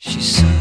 She's so